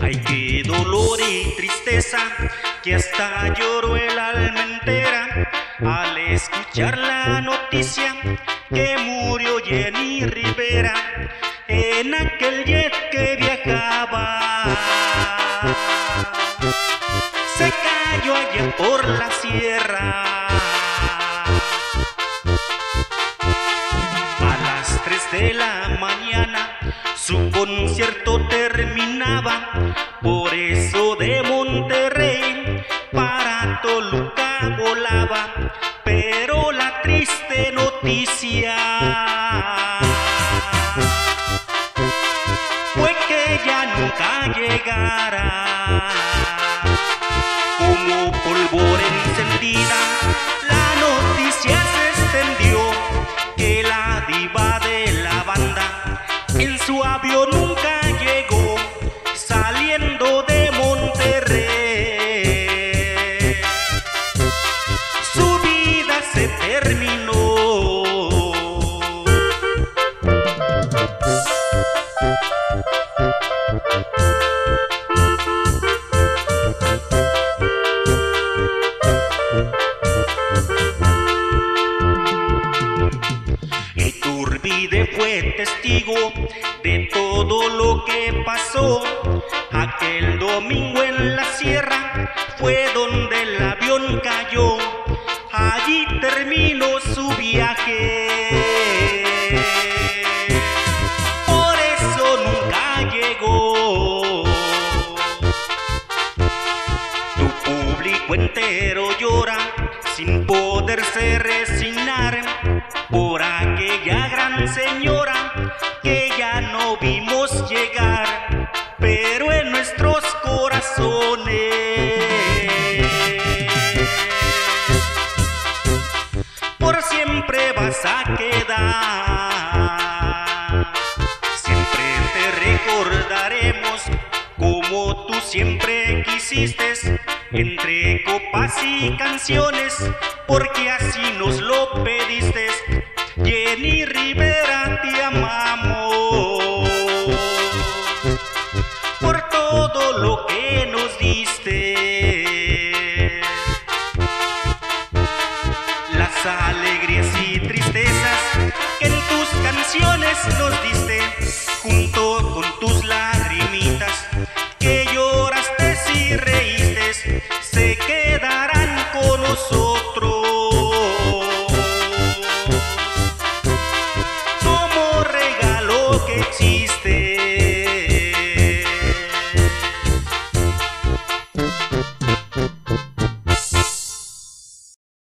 Ay, qué dolor y tristeza que hasta lloró el alma entera al escuchar la noticia que murió Jenny Rivera en aquel jet que viajaba. Se cayó allá por la sierra. A las 3 de la mañana su concierto terminaba, por eso de Monterrey para Toluca volaba, pero la triste noticia fue que ya nunca llegara. La noticia se extendió que la diva de la banda en su avión nunca llegó, saliendo de Monterrey. Su vida se terminó. Testigo de todo lo que pasó. Aquel domingo en la sierra fue donde el avión cayó. Allí terminó su viaje. Por eso nunca llegó. Tu público entero llora sin poderse resignar vimos llegar, pero en nuestros corazones por siempre vas a quedar. Siempre te recordaremos como tú siempre quisiste, entre copas y canciones, porque así nos lo pediste. Jenny Rivera, alegrías y tristezas que en tus canciones nos diste, junto